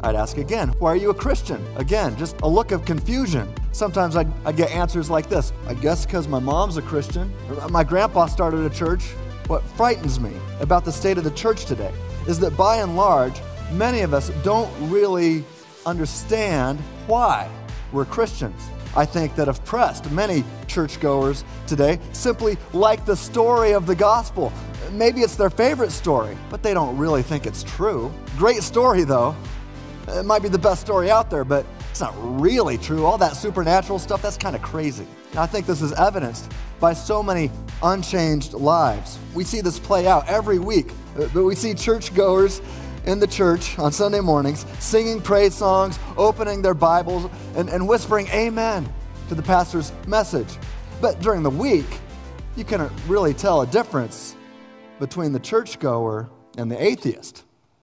I'd ask again, Why are you a Christian? Again, just a look of confusion. Sometimes I'd, I'd get answers like this I guess because my mom's a Christian. My grandpa started a church. What frightens me about the state of the church today is that by and large, many of us don't really understand why we're Christians. I think that if pressed, many churchgoers today simply like the story of the gospel. Maybe it's their favorite story, but they don't really think it's true. Great story, though. It might be the best story out there, but it's not really true. All that supernatural stuff, that's kind of crazy. And I think this is evidenced by so many unchanged lives. We see this play out every week, uh, but we see churchgoers in the church on Sunday mornings singing praise songs, opening their Bibles, and, and whispering amen to the pastor's message. But during the week, you can really tell a difference between the churchgoer and the atheist.